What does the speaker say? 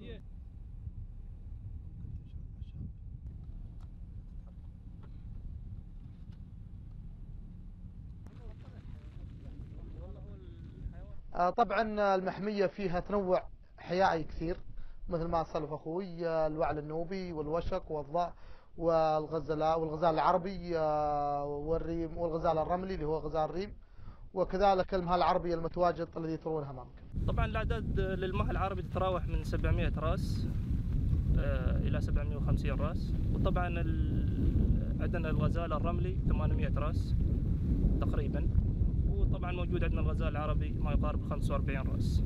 Yeah. آه، طبعا المحمية فيها تنوع حيائي كثير مثل ما سلف أخوي آه، الوعل النوبي والوشق والضاء والغزلاء والغزال العربي آه، والريم والغزال الرملي اللي هو غزال الريم وكذلك المها العربي المتواجد الذي ترونه أمامك. طبعا الأعداد للمها العربي تتراوح من 700 راس آه، إلى 750 راس. وطبعا عندنا الغزال الرملي 800 راس تقريبا. وطبعا موجود عندنا الغزال العربي ما يقارب 45 راس.